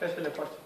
es el deporte.